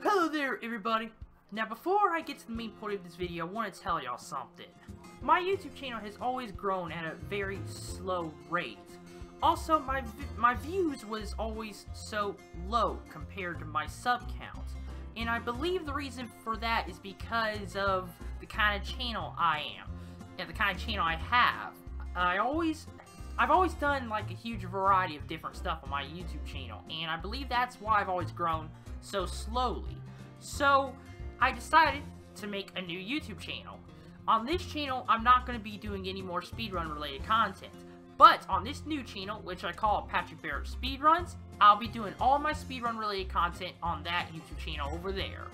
Hello there, everybody! Now, before I get to the main point of this video, I want to tell y'all something. My YouTube channel has always grown at a very slow rate. Also, my, my views was always so low compared to my sub count. And I believe the reason for that is because of the kind of channel I am. And the kind of channel I have. I always I've always done like a huge variety of different stuff on my YouTube channel, and I believe that's why I've always grown so slowly. So, I decided to make a new YouTube channel. On this channel, I'm not going to be doing any more speedrun related content. But on this new channel, which I call Patrick Barrett Speedruns, I'll be doing all my speedrun related content on that YouTube channel over there.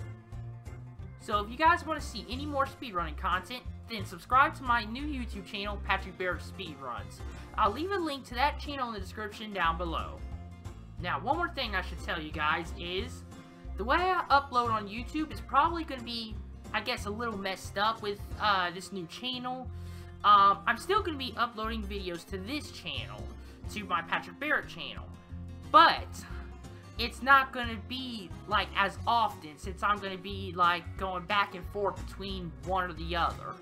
So if you guys want to see any more speedrunning content, then subscribe to my new YouTube channel, Patrick Barrett Speedruns. I'll leave a link to that channel in the description down below. Now, one more thing I should tell you guys is, the way I upload on YouTube is probably going to be, I guess, a little messed up with uh, this new channel. Um, I'm still going to be uploading videos to this channel, to my Patrick Barrett channel. But, it's not going to be, like, as often, since I'm going to be, like, going back and forth between one or the other.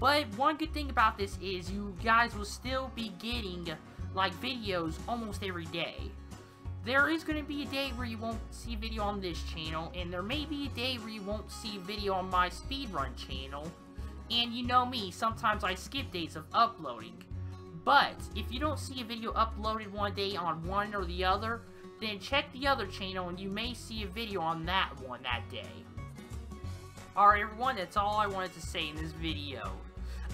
But one good thing about this is you guys will still be getting like videos almost every day. There is going to be a day where you won't see video on this channel, and there may be a day where you won't see video on my speedrun channel. And you know me, sometimes I skip days of uploading. But, if you don't see a video uploaded one day on one or the other, then check the other channel and you may see a video on that one that day. Alright everyone, that's all I wanted to say in this video.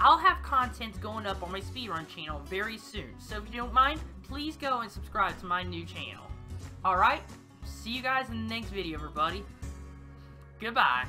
I'll have content going up on my speedrun channel very soon, so if you don't mind, please go and subscribe to my new channel. Alright, see you guys in the next video everybody. Goodbye.